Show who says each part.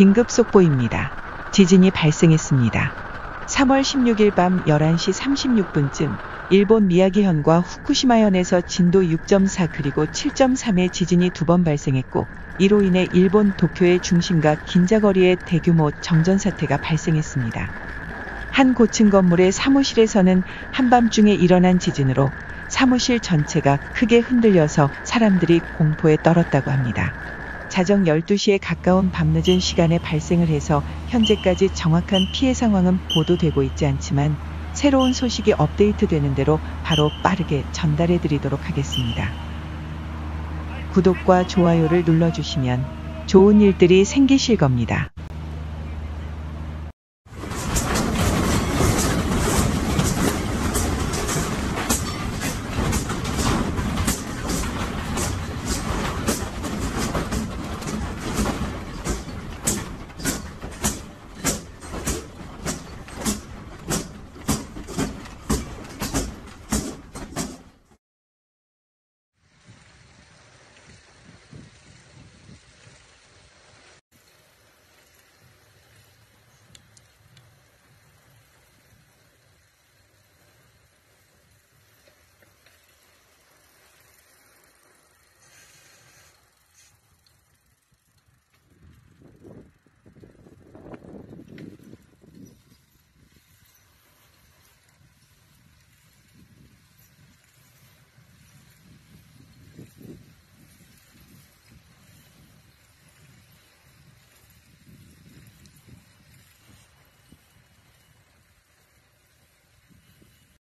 Speaker 1: 긴급 속보입니다. 지진이 발생했습니다. 3월 16일 밤 11시 36분쯤 일본 미야기현과 후쿠시마현에서 진도 6.4 그리고 7.3의 지진이 두 번 발생했고 이로 인해 일본 도쿄의 중심과 긴자거리에 대규모 정전 사태가 발생했습니다. 한 고층 건물의 사무실에서는 한밤중에 일어난 지진으로 사무실 전체가 크게 흔들려서 사람들이 공포에 떨었다고 합니다. 자정 12시에 가까운 밤늦은 시간에 발생을 해서 현재까지 정확한 피해 상황은 보도되고 있지 않지만 새로운 소식이 업데이트되는 대로 바로 빠르게 전달해 드리도록 하겠습니다. 구독과 좋아요를 눌러주시면 좋은 일들이 생기실 겁니다.